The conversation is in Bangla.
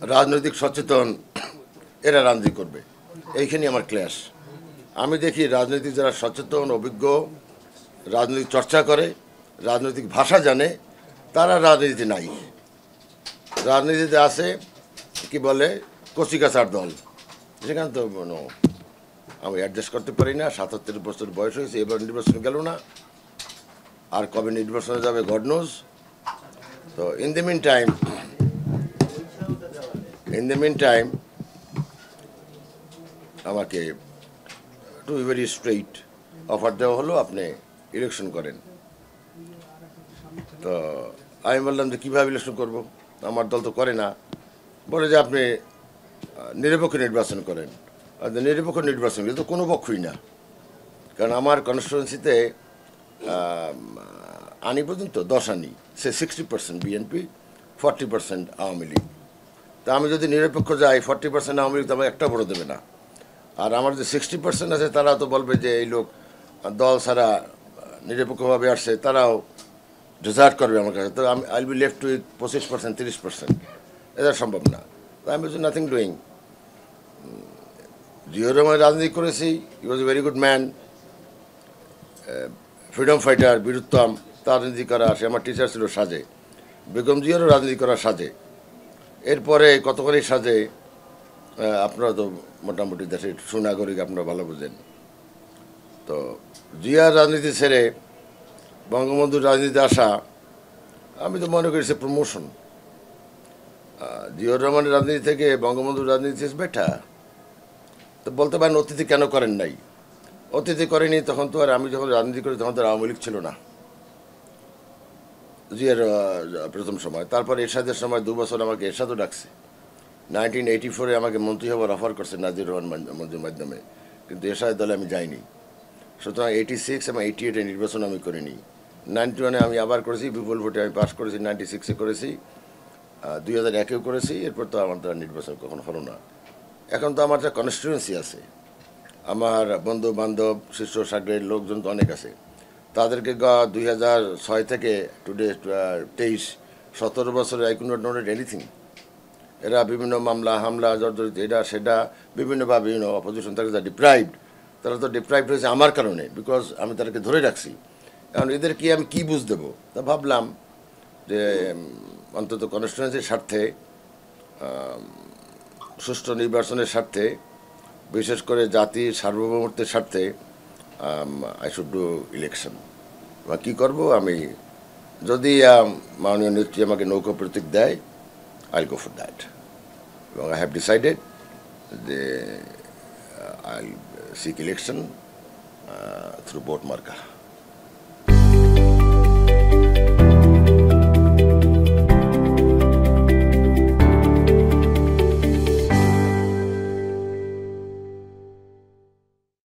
রাজনৈতিক সচেতন, এরা রাজনীতি করবে। এইখানে আমার ক্লাস আমি দেখি রাজনৈতিক যারা সচেতন, অভিজ্ঞ, রাজনৈতিক চর্চা করে, রাজনৈতিক ভাষা জানে, তারা রাজনীতিতে নাই। রাজনীতিতে আছে, কি বলে, কচিকাচার দল। সেখানে তো আমি অ্যাডজাস্ট করতে পারি না, সাতাত্তর বছর বয়স হয়েছে, এবার নির্বাচন গেল না। আর কবে নির্বাচনে যাবে গড নোজ তো in the meantime in the meantime আমাকে to be very straight offer দেওয়া হলো, আপনি ইলেকশন করেন। তো আমি বললাম যে কীভাবে ইলেকশন করব? আমার দল তো করে না। বলে যে আপনি নিরপেক্ষ নির্বাচন করেন। আর নিরপেক্ষ নির্বাচন কিন্তু কোনো পক্ষই না। কারণ আমার কনস্টিটুয়েন্সিতে আনি পর্যন্ত দশ আনি। সে sixty percent BNP forty percent Awami League. তা আমি যদি নিরপেক্ষ যাই ফর্টি পার্সেন্ট আওয়ামী লীগ তো আমাকে একটা ভোটও দেবে না। আর আমার যে সিক্সটি পার্সেন্ট আছে তারা তো বলবে যে এই লোক দল ছাড়া নিরপেক্ষভাবে আসছে, তারাও ডিজার্ট করবে আমার কাছে। তো আমি আইল বি লেফট উইথ পঁচিশ পার্সেন্ট তিরিশ পার্সেন্ট এটা সম্ভব না। তো আমি বলছি নাথিং ডুইং জিও রহমান রাজনীতি করেছি he was a very good man freedom fighter Bir Uttom, তার রাজনীতি করা, সে আমার টিচার ছিল সাজে। বেগম জিয়ারও রাজনীতি করা সাজে। এরপরে কতখানি সাজে আপনারা তো মোটামুটি দেশের সুনাগরিক, আপনারা ভালো বুঝেন। তো জিয়ার রাজনীতি ছেড়ে বঙ্গবন্ধুর রাজনীতি আসা, আমি তো মনে করি সে প্রমোশন জিয়র রহমানের রাজনীতি থেকে বঙ্গবন্ধুর রাজনীতি বেটার তো বলতে পারেন, অতিথি কেন করেন নাই? অতিথি করেনি, তখন তো আর আমি যখন রাজনীতি করি, তখন তো আওয়ামী লীগ ছিল না। জিয়ার প্রথম সময়। তারপর এরশাদের সময় দু বছর আমাকে এরশাদও ডাকছে। নাইনটিন এইটি ফোরে আমাকে মন্ত্রী হওয়ার অফার করছে নাজির রহমান মান- মঞ্জুর মাধ্যমে। কিন্তু এরশাদের দলে আমি যাইনি। সুতরাং এইটি সিক্স এবং এইটি এইটে নির্বাচন আমি করিনি। নাইনটি ওয়ানে আমি আবার করেছি, বিপুল ভোটে আমি পাস করেছি নাইনটি সিক্সে করেছি। দুই হাজার একেও করেছি, এরপর তো আমার দ্বারা নির্বাচন কখনো হলো না। এখন তো আমার একটা কনস্টিটুয়েন্সি আছে, আমার বন্ধু বান্ধব শিষ্য সাগরের লোকজন তো অনেক আছে। তাদেরকে দুই হাজার ছয় থেকে টুডে তেইশ, সতেরো বছরে I could not note anything এরা বিভিন্ন মামলা, হামলা, জর্জরিত এটা, সেটা, বিভিন্নভাবে বিভিন্ন অপোজিশন তাকে যা ডিপ্রাইভড তারা তো ডিপ্রাইভড হয়েছে আমার কারণে বিকজ আমি তাদেরকে ধরে রাখছি। এখন এদের কি আমি কি বুঝ দেবো? তা ভাবলাম যে অন্তত কনস্টিটুয়েন্সির স্বার্থে সুষ্ঠু নির্বাচনের স্বার্থে, বিশেষ করে জাতির সার্বভৌমত্বের স্বার্থে আই শুড ডু ইলেকশন বা কী করব আমি যদি আম, মাননীয় নেত্রী আমাকে নৌকা প্রতীক দেয় আই গো ফর দ্যাট এবং আই হ্যাভ ডিসাইডেড যে I seek election through boat মার্কা